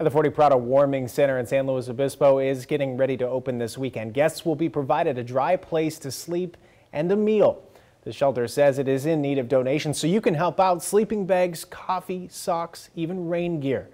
The 40 Prado Warming Center in San Luis Obispo is getting ready to open this weekend. Guests will be provided a dry place to sleep and a meal. The shelter says it is in need of donations so you can help out sleeping bags, coffee, socks, even rain gear.